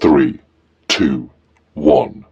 three, two, one.